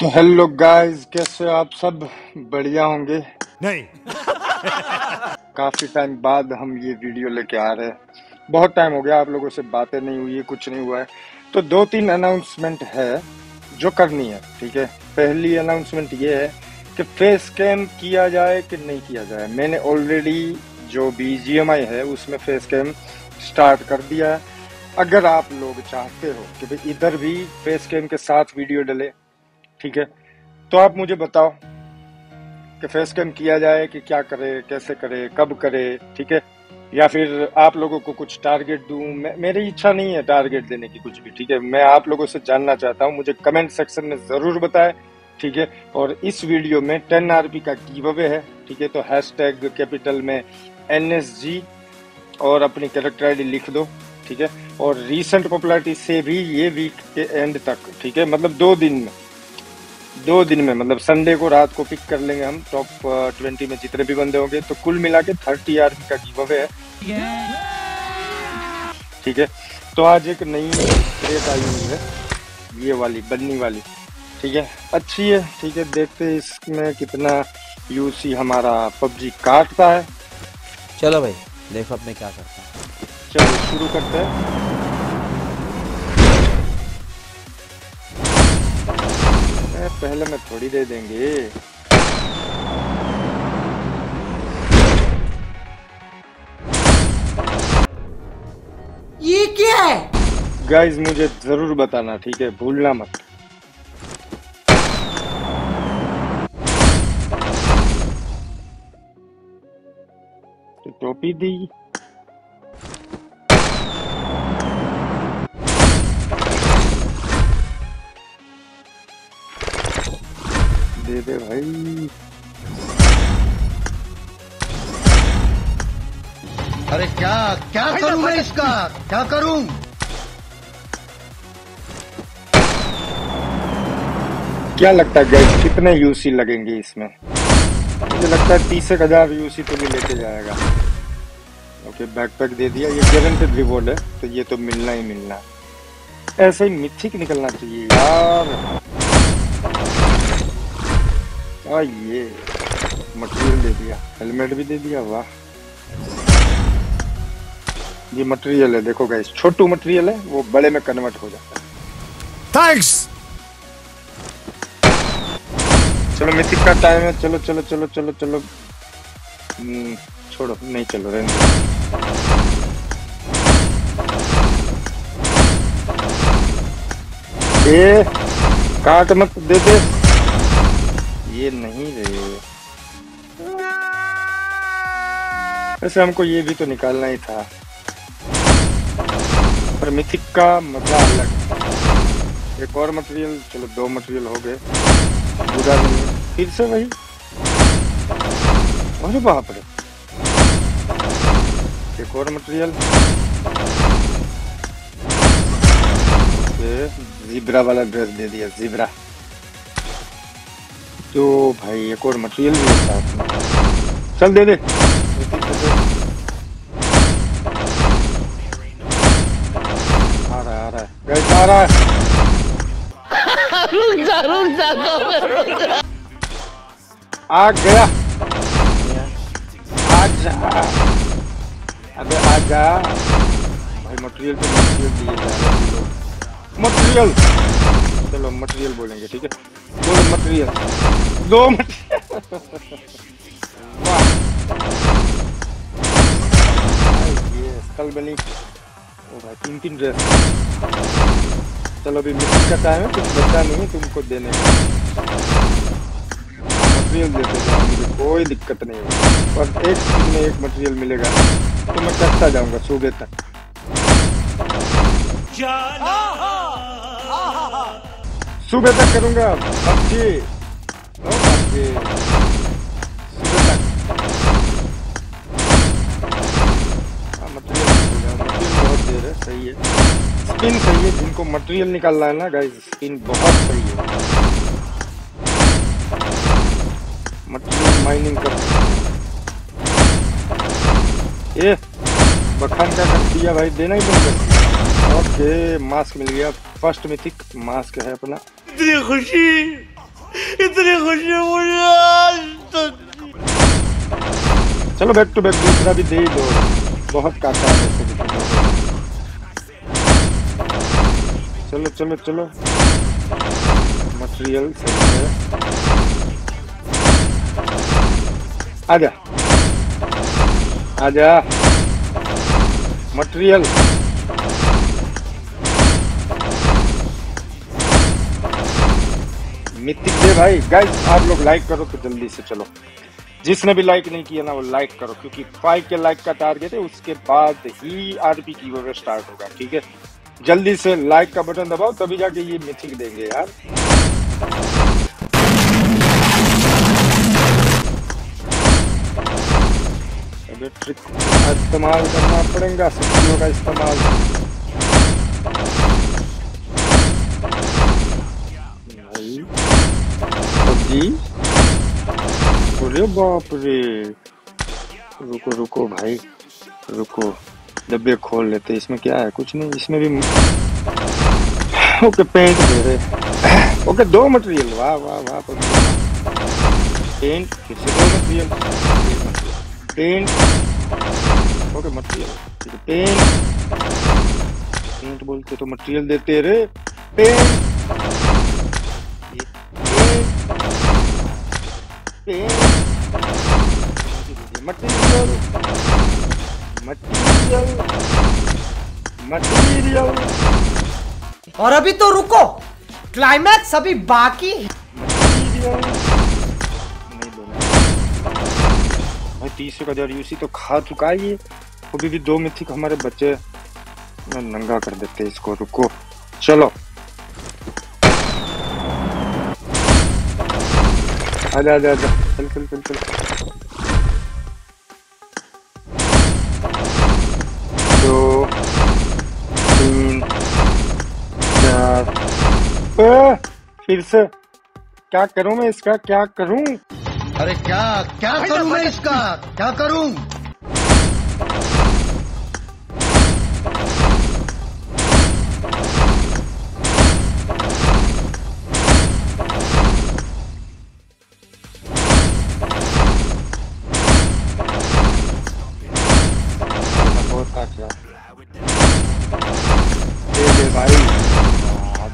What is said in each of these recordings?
तो hello guys कैसे हो आप सब? बढ़िया होंगे। नहीं। काफ़ी टाइम बाद हम ये वीडियो लेके आ रहे हैं। बहुत टाइम हो गया आप लोगों से बातें नहीं हुई है कुछ नहीं हुआ है। तो दो तीन अनाउंसमेंट है जो करनी है ठीक है? पहली अनाउंसमेंट ये है कि फेस कैम किया जाए कि नहीं किया जाए। मैंने ऑलरेडी जो बीजीएमआई है उसमें फेस कैम स्टार्ट कर दिया है। अगर आप लोग चाहते हो कि भाई इधर भी फेस कैम के साथ वीडियो डले ठीक है? तो आप मुझे बताओ कि फेस कैम किया जाए कि क्या करे, कैसे करे, कब करे, ठीक है? या फिर आप लोगों को कुछ टारगेट दूँ? मेरी इच्छा नहीं है टारगेट देने की कुछ भी, ठीक है? मैं आप लोगों से जानना चाहता हूँ, मुझे कमेंट सेक्शन में ज़रूर बताएँ, ठीक है? और इस वीडियो में टेन आरपी का गिव अवे है, ठीक है? तो हैश टैग कैपिटल में एनएसजी और अपनी कैरेक्टर आईडी लिख दो, ठीक है? और रीसेंट पॉपुलरिटी से भी ये वीक के एंड तक, ठीक है? मतलब दो दिन में दो दिन में मतलब संडे को रात को पिक कर लेंगे हम टॉप ट्वेंटी में जितने भी बंदे होंगे तो कुल मिला के थर्टी आर का गिव अवे है। ठीक है? तो आज एक नई क्रेट आई हुई है ये वाली बन्नी वाली। ठीक है? अच्छी है ठीक है देखते हैं इसमें कितना यूसी हमारा पबजी काटता है। चलो भाई देखो अब मैं क्या करता हूँ। चलो शुरू करते हैं। पहले में थोड़ी दे देंगे। ये क्या है? गाइस मुझे ज़रूर बताना ठीक है? भूलना मत। तो टोपी दी। दे दे भाई। अरे क्या क्या करूँ मैं इसका? क्या करूँ? क्या लगता है गाइस कितने यूसी लगेंगे इसमें? मुझे लगता है तीस एक हज़ार यूसी तो भी लेके जाएगा। ओके बैकपैक दे दिया ये गारंटेड रिवॉर्ड है तो ये तो मिलना ही मिलना। ऐसे ही मिथिक निकलना चाहिए। यार। ये मटेरियल दे दिया। हेलमेट भी दे दिया वाह। ये मटेरियल है देखो गाइस छोटू मटेरियल है वो बड़े में कन्वर्ट हो जाता है। थैंक्स चलो मिथिक का टाइम है चलो चलो चलो चलो चलो। हम्म, छोड़ो नहीं चलो रहने ए काट मत दे दे। ये नहीं रे। वैसे हमको ये भी तो निकालना ही था। पर मिथिक का मज़ा अलग। एक और मटेरियल, चलो दो मटेरियल हो गए। फिर से वही। अरे बाप रे एक और मटेरियल। जिब्रा वाला ड्रेस दे दिया, जिब्रा। तो भाई एक और मटेरियल भी है। साथ चल दे दे। आ रहा है आ रहा है। Guys, आ रहा है। आ गया। आजा अबे आजा भाई मटेरियल तो मटेरियल दिए जा हैं। मटेरियल चलो मटेरियल बोलेंगे, ठीक है? दो मटेरियल ये कल बनी। तीन तीन ड्रेस चलो अभी मिक्स का टाइम है कुछ बचा नहीं है तुमको देने का। मटेरियल देते मुझे कोई दिक्कत नहीं है। पर एक दिन में एक मटेरियल मिलेगा। तो मैं करता जाऊँगा, सुबह तक। सुबह तक करूँगा। पबजी ओ सुबह हाँ है, सही है। स्पिन सही है, जिनको मटेरियल निकालना है ना गाइस स्पिन बहुत सही है। मटेरियल माइनिंग कर ये बखान क्या कर दिया भाई? देना ही ओके मास्क मिल गया। फ़र्स्ट मिथिक मास्क है अपना। इतनी खुशी इतनी खुशी मुझे आज तक। चलो बैक टू बैक दूसरा भी दे दो। बहुत काटा है चलो चलो चलो। मटेरियल आजा। आजा। मटेरियल। मिथिक दे भाई गाइस आप लोग लाइक करो तो जल्दी से चलो। जिसने भी लाइक नहीं किया ना, वो लाइक करो, क्योंकि फाइव के लाइक का टारगेट है, उसके बाद ही आरपी की वो स्टार्ट होगा, ठीक है? जल्दी से लाइक का बटन दबाओ, तभी जाके ये मिथिक देंगे यार। ट्रिक इस्तेमाल करना पड़ेगा शक्तियों का इस्तेमाल। जी। अरे बाप रे। रुको रुको भाई। रुको। डब्बे खोल लेते, इसमें क्या है? कुछ नहीं, इसमें भी ओके पेंट दे रहे ओके, दो मटेरियल वाह वाह वाह पेंट फिर से दो material paint okay material paint paint बोलते तो मटेरियल देते रे। पेंट मटेरियल मटेरियल मटेरियल और अभी तो रुको। क्लाइमैक्स अभी बाकी है। भाई तीसरे का जर यूसी तो खा चुका है ये। अभी भी दो मिथिक हमारे बच्चे मैं नंगा कर देते इसको। रुको। चलो। आजा आजा आजा। चल चल चल चल। दो, तीन, चार। फिर से। क्या करूँ मैं इसका? क्या करूँ? अरे क्या? क्या करूँ मैं इसका? क्या करूँ?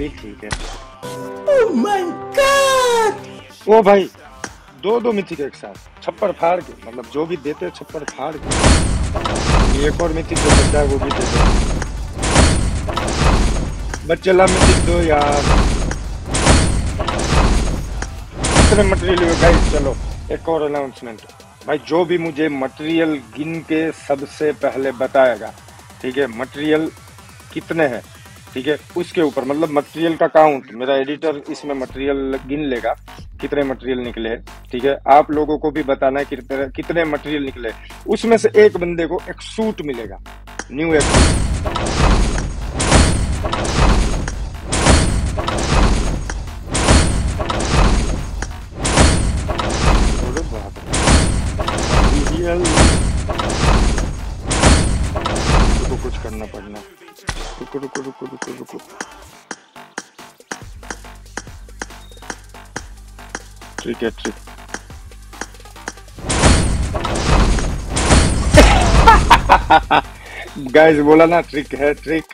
हाँ, अभी ठीक है। ओ भाई दो दो मिथिक एक साथ छप्पर फाड़ के मतलब जो भी देते हैं छप्पर फाड़ के। एक और मिथिक जो बचा है वो भी देते बच्चे ला मिथिक दो यार। कितने मटेरियल हुए गाइस चलो एक और अनाउंसमेंट भाई जो भी मुझे मटेरियल गिन के सबसे पहले बताएगा ठीक है? मटेरियल कितने हैं? ठीक है? उसके ऊपर मतलब मटेरियल का काउंट मेरा एडिटर इसमें मटेरियल गिन लेगा, कितने मटेरियल निकले ठीक है? आप लोगों को भी बताना है कितने मटेरियल निकले उसमें से एक बंदे को एक सूट मिलेगा न्यू एक सूट रुको रुको रुको रुको रुको ठीक है ठीक गाइस बोला ना ट्रिक है ट्रिक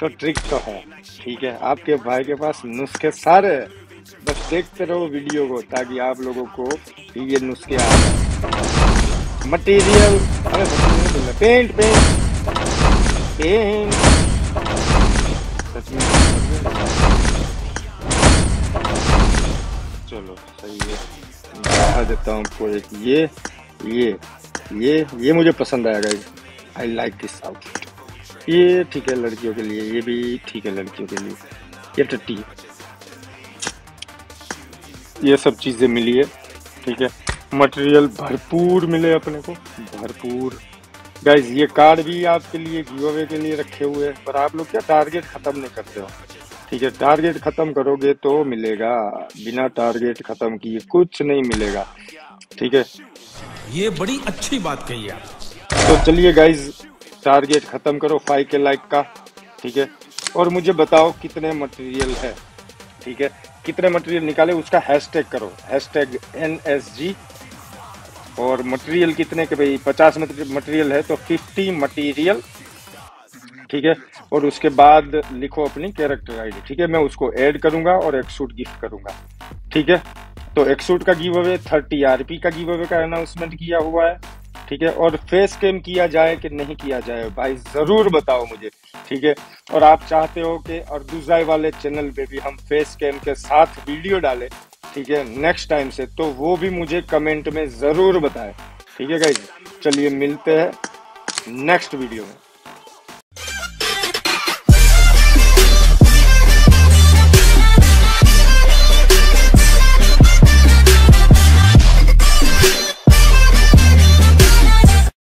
तो ट्रिक तो है ठीक है आपके भाई के पास नुस्खे सारे हैं बस देखते रहो वीडियो को ताकि आप लोगों को ये नुस्खे आ मटेरियल अरे पेंट पेंट पेंट चलो, सही है। देता हूँ आपको एक ये ये ये ये मुझे पसंद आएगा आई लाइक दिस आउटफिट ये ठीक है लड़कियों के लिए, ये भी ठीक है लड़कियों के लिए। ये टट्टी ये सब चीज़ें मिली है ठीक है। मटेरियल भरपूर मिले अपने को भरपूर। गाइज़ ये कार्ड भी आपके लिए गिव के लिए रखे हुए हैं पर आप लोग क्या टारगेट खत्म नहीं करते हो? ठीक है टारगेट खत्म करोगे तो मिलेगा बिना टारगेट खत्म किए कुछ नहीं मिलेगा ठीक है। ये बड़ी अच्छी बात कही आप तो चलिए गाइज़ टारगेट खत्म करो फाइव के लाइक का ठीक है। और मुझे बताओ कितने मटेरियल है ठीक है। कितने मटेरियल निकाले उसका हैशटैग करो। हैशटैग एन एस जी और मटेरियल कितने के भाई? पचास मटेरियल है तो फिफ्टी मटेरियल ठीक है? और उसके बाद लिखो अपनी कैरेक्टर आईडी ठीक है? मैं उसको ऐड करूँगा और एक सूट गिफ्ट करूँगा। ठीक है? तो एक सूट का गिव अवे थर्टी आरपी का गिव अवे का अनाउंसमेंट किया हुआ है। ठीक है? और फेस कैम किया जाए कि नहीं किया जाए, भाई ज़रूर बताओ मुझे, ठीक है? और आप चाहते हो कि और दूसरे वाले चैनल पे भी हम फेस कैम के साथ वीडियो डालें, ठीक है? नेक्स्ट टाइम से तो वो भी मुझे कमेंट में ज़रूर बताएँ, ठीक है भाई चलिए मिलते हैं नेक्स्ट वीडियो में।